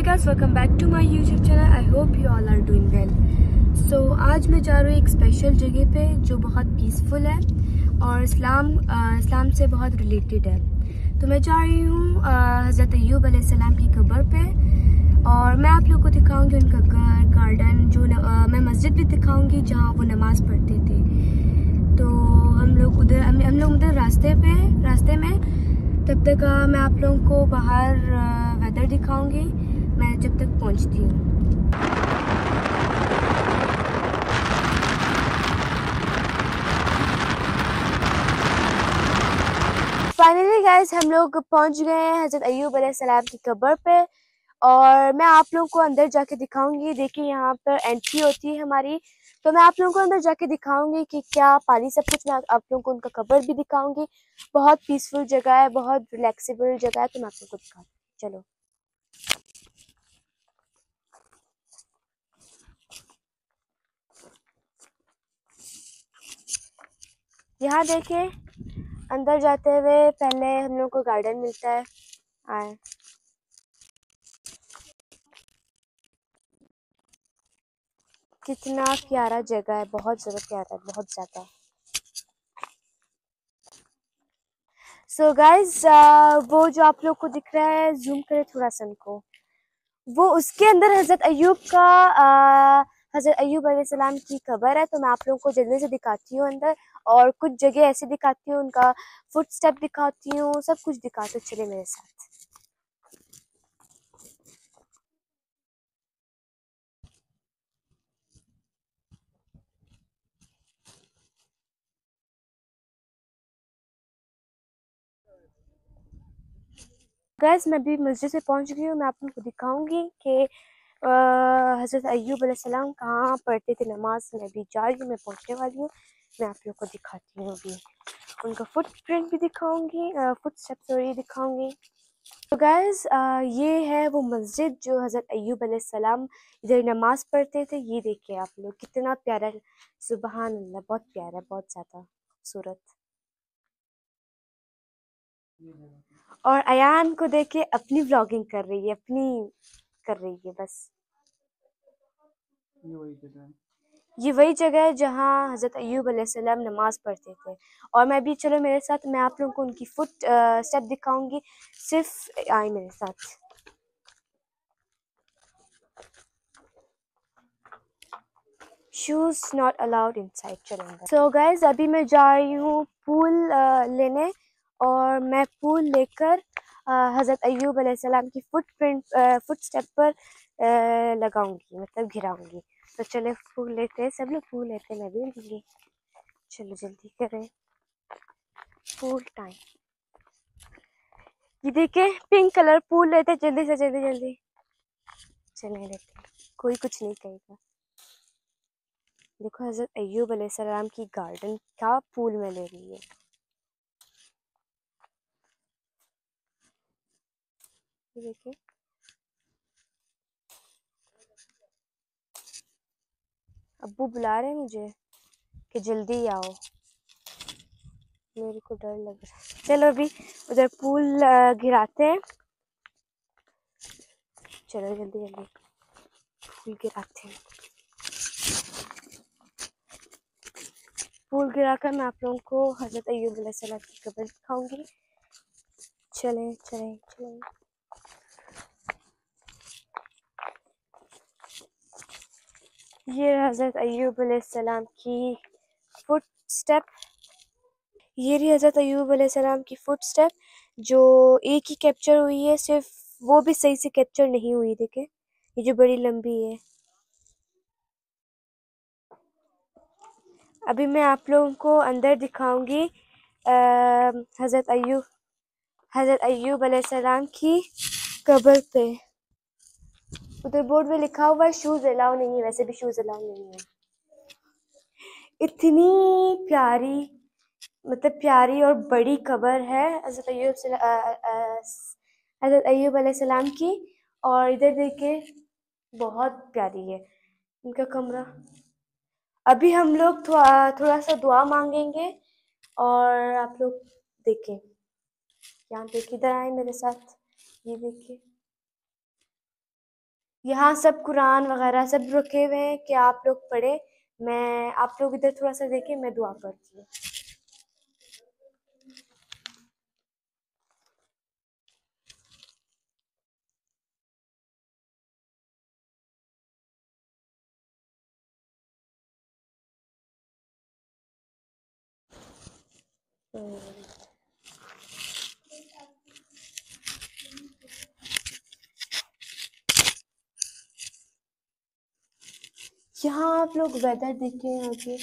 Hi guys welcome back to my YouTube channel I hope you all are doing well so आज मैं जा रही हूँ एक स्पेशल जगह पे जो बहुत पीसफुल है और इस्लाम आ, इस्लाम से बहुत रिलेटेड है। तो मैं जा रही हूँ हज़रत अयूब सलाम की कब्र पे और मैं आप लोग को दिखाऊँगी उनका घर गार्डन जो न, आ, मैं मस्जिद भी दिखाऊँगी जहाँ वो नमाज़ पढ़ते थे। तो हम लोग उधर हम, हम लोग उधर रास्ते पे रास्ते में तब तक आ, मैं आप लोगों को बाहर वेदर दिखाऊँगी। मैं जब तक पहुँचती हूँ। फाइनली गाइस हम लोग पहुँच गए हैं हज़रत अयूब सलाम की कब्र पे। और मैं आप लोगों को अंदर जाके दिखाऊँगी। देखिए, यहाँ पर एंट्री होती है हमारी। तो मैं आप लोगों को अंदर जाके दिखाऊँगी कि क्या पानी सब कुछ। मैं आप लोगों को उनका कब्र भी दिखाऊँगी। बहुत पीसफुल जगह है, बहुत रिलैक्सेबल जगह है तो मैं आप लोगों को दिखाऊँगी। चलो। यहाँ देखें अंदर जाते हुए पहले हम लोग को गार्डन मिलता है। आए। कितना प्यारा जगह है बहुत ज़्यादा प्यारा है बहुत ज़्यादा। सो गाइज़ वो जो आप लोग को दिख रहा है जूम करें थोड़ा सा उनको। वो उसके अंदर हज़रत अयूब का आ, हज़रत अयूब सलाम की खबर है तो मैं आप लोगों को जल्दी से दिखाती हूँ अंदर, और कुछ जगह ऐसे दिखाती हूँ, उनका फुट स्टेप दिखाती हूँ, सब कुछ दिखाती चले मेरे साथ। गैस मैं भी मस्जिद से पहुँच गई हूँ, मैं आप लोगों को दिखाऊँगी कि हज़रत अयूब कहाँ पढ़ते थे नमाज़? मैं भी जा रही हूँ मैं पहुँचने वाली हूँ। मैं आप लोग को दिखाती हूँ अभी। उनका फुट प्रिंट भी दिखाऊँगी फुट स्टेप सॉरी दिखाऊँगी। तो गैज़ ये है वो मस्जिद जो हज़रत अयूब सलाम इधर नमाज़ पढ़ते थे। ये देखिए आप लोग, कितना प्यारा सुबह अल्लाह बहुत प्यारा, बहुत ज़्यादा खूबसूरत। और अयान को देखे अपनी ब्लॉगिंग कर रही है, अपनी कर रही है बस। ये वही जगह है। ये वही जगह है जहाँ हज़रत अयूब सलाम नमाज़ पढ़ते थे। और मैं भी चलो मेरे साथ मैं आप लोगों को उनकी फुट स्टेप दिखाऊँगी। सिर्फ़ आए मेरे साथ। शूज़ नॉट अलाउड इनसाइड चलेंगे सो गाइज़ अभी मैं जा रही हूँ पूल लेने और मैं पूल लेकर हज़रत अयूब सलाम की फुट प्रिंट फुट स्टेप पर लगाऊँगी मतलब घिराऊँगी। तो चले फूल लेते हैं, सब लोग फूल लेते हैं, मैं भी लूँगी। चलो जल्दी करें। फूल टाइम ये देखे पिंक कलर फूल लेते हैं, जल्दी से, जल्दी जल्दी। चले लेते कोई कुछ नहीं कहेगा। देखो हज़रत अयूब सलाम की गार्डन क्या फूल में ले रही है। देखिए अब्बू बुला रहे हैं मुझे कि जल्दी आओ। मेरे को डर लग रहा है। चलो अभी उधर पुल गिराते हैं। चलो जल्दी जल्दी पुल गिराते हैं। पुल गिराकर मैं आप लोगों को हज़रत अयूब की कब्र दिखाऊँगी। चलें चलें चलें। ये हज़रत अयूब की फुट स्टेप ये रही हज़रत अयूब सलाम की फुट स्टेप जो एक ही कैप्चर हुई है, सिर्फ़ वो भी सही से कैप्चर नहीं हुई, देखे। ये जो बड़ी लंबी है। अभी मैं आप लोगों को अंदर दिखाऊँगी हज़रत अयूब हज़रत अयूब सलाम की कब्र पे। उधर बोर्ड में लिखा हुआ है शूज़ अलाउ नहीं है वैसे भी शूज़ अलाउ नहीं है इतनी प्यारी मतलब प्यारी और बड़ी खबर है हज़रत अयूब हज़रत अयूब सलाम की और इधर देखिए, बहुत प्यारी है इनका कमरा। अभी हम लोग थोड़ा थोड़ा सा दुआ मांगेंगे और आप लोग देखें। यहाँ देखिए इधर आए मेरे साथ? ये देखिए। यहाँ सब कुरान वगैरह सब रखे हुए हैं कि आप लोग पढ़े। मैं, आप लोग इधर थोड़ा सा देखें, मैं दुआ करती हूँ। यहाँ आप लोग वेदर देखें यहाँ के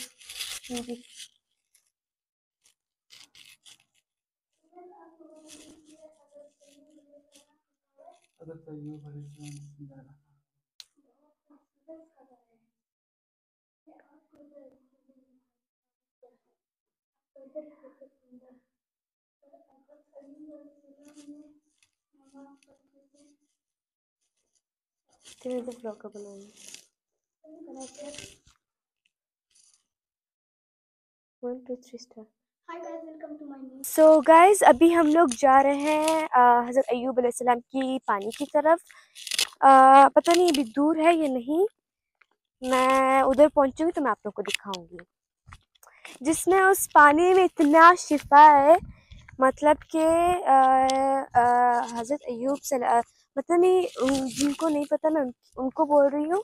कितने तो ब्लॉग का बनाऊँगी? One two three star so guys अभी हम लोग जा रहे हैं हज़रत अयूब अलैहिस्सलाम की पानी की तरफ़। uh, पता नहीं अभी दूर है या नहीं। मैं उधर पहुंचूँगी तो मैं आप लोग को दिखाऊँगी। जिसमें उस पानी में इतना शिफा है मतलब कि हज़रत अयूब मतलब नहीं जिनको नहीं पता मैं उनको बोल रही हूँ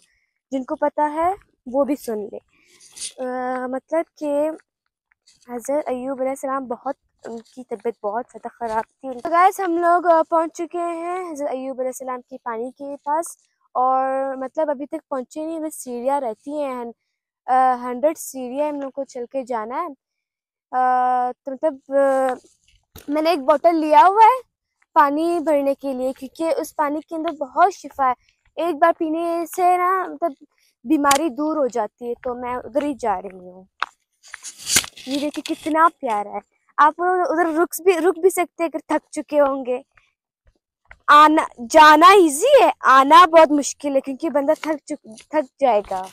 जिनको पता है वो भी सुन ले। आ, मतलब कि हज़रत अयूब सलाम बहुत उनकी तबीयत बहुत ज़्यादा ख़राब थी। तो गैस हम लोग पहुँच चुके हैं हज़रत अयूब सलाम की पानी के पास और मतलब अभी तक पहुँचे नहीं बस सीढ़ियाँ रहती हैं। हंड्रेड सीढ़ियाँ हम लोग को चल के जाना है। आ, तो मतलब मैंने एक बोतल लिया हुआ है पानी भरने के लिए क्योंकि उस पानी के अंदर बहुत शिफा है। एक बार पीने से ना मतलब बीमारी दूर हो जाती है तो मैं उधर ही जा रही हूँ। ये देखिए कितना प्यारा है। आप उधर रुक भी रुक भी सकते हैं अगर थक चुके होंगे। आना, जाना इजी है, आना बहुत मुश्किल है, क्योंकि बंदा थक चुक, थक जाएगा।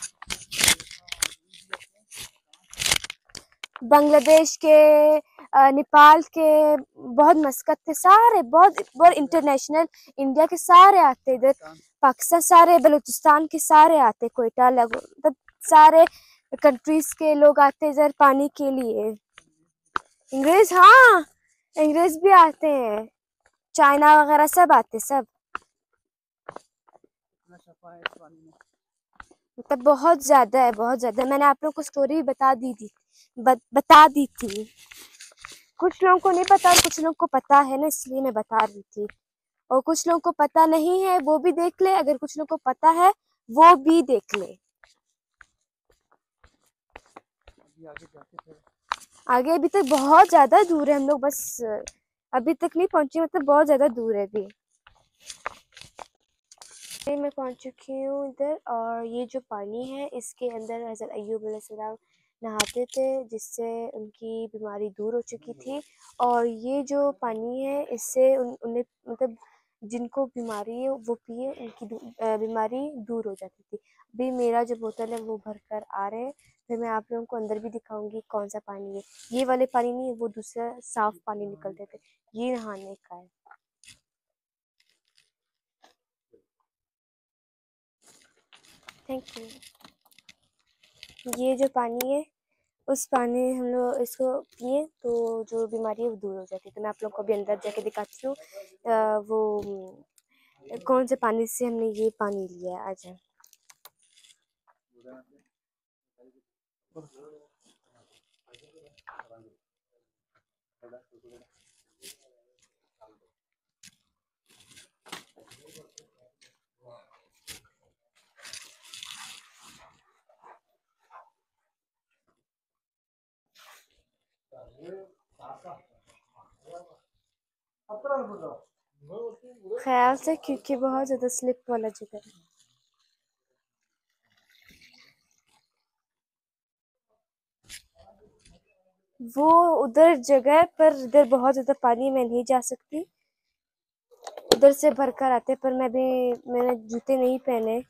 बांग्लादेश के नेपाल के बहुत मस्कत थे सारे, बहुत बहुत इंटरनेशनल इंडिया के सारे आते इधर। पाकिस्तान सारे बलूचिस्तान के सारे आते कोयटा लग मतलब सारे कंट्रीज़ के लोग आते इधर पानी के लिए। अंग्रेज़ हाँ अंग्रेज़ भी आते हैं। चाइना वगैरह सब आते सब। मतलब बहुत ज़्यादा है बहुत ज़्यादा। मैंने आप लोग को स्टोरी बता दी थी ब, बता दी थी। कुछ लोगों को नहीं पता कुछ लोगों को पता है ना इसलिए मैं बता रही थी। और कुछ लोगों को पता नहीं है वो भी देख ले अगर कुछ लोगों को पता है वो भी देख ले। आगे अभी तक बहुत ज़्यादा दूर है हम लोग बस अभी तक नहीं पहुँचे मतलब बहुत ज़्यादा दूर है अभी। मैं पहुँच चुकी हूँ इधर और ये जो पानी है इसके अंदर हज़रत अयूब सलाम नहाते थे जिससे उनकी बीमारी दूर हो चुकी थी। और ये जो पानी है इससे उन उन्हें मतलब जिनको बीमारी है, वो पिए, उनकी बीमारी दूर हो जाती थी। अभी मेरा जो बोतल है, वो भर कर आ रहे हैं। फिर मैं आप लोगों को अंदर भी दिखाऊँगी कौन सा पानी है। ये वाले पानी नहीं है, वो दूसरा साफ़ पानी निकलते थे। ये नहाने का है। थैंक यू ये जो पानी है उस पानी हम लोग इसको पिए तो जो बीमारी है वो दूर हो जाती है। तो मैं आप लोग को अभी अंदर जाके दिखाती हूँ वो कौन से पानी से हमने ये पानी लिया है, आज। ख्याल से, क्योंकि बहुत ज़्यादा स्लिप वाला जगह है। वो उधर जगह पर इधर बहुत ज़्यादा पानी में नहीं जा सकती। उधर से भरकर आते पर मैं भी, मैंने जूते नहीं पहने।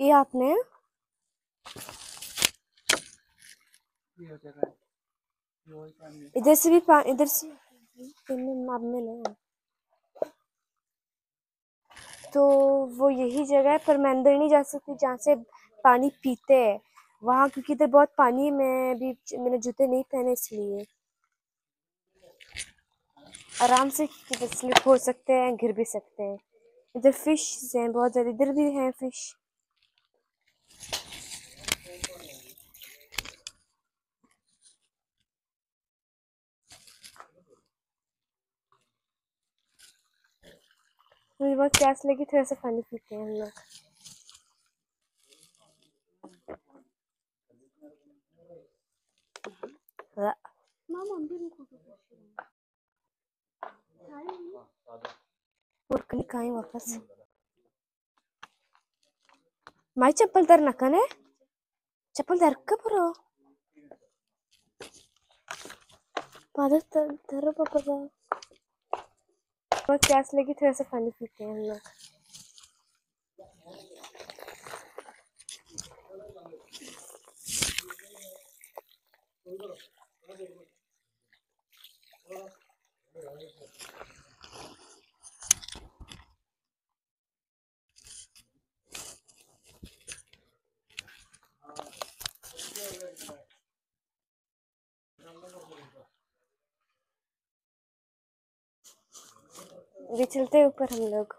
ये आपने इधर से भी पानी इधर से नहीं तो वो यही जगह है पर मैं अंदर नहीं जा सकती जहाँ से पानी पीते हैं। वहाँ क्योंकि इधर बहुत पानी है मैं भी मैंने जूते नहीं पहने इसलिए। आराम से स्लिप हो सकते हैं गिर भी सकते हैं। इधर फ़िश हैं बहुत ज़्यादा इधर भी हैं फ़िश। मुझे बहुत प्यास लगी, थोड़ा सा पानी पीते हैं हम लोग। कहीं वापस। माई चप्पल तर नकने चप्पल दरक बरो पादर तर पापा बहुत प्यास लगी थोड़ा सा पानी पीते हैं हम लोग। अभी चलते ऊपर हम लोग।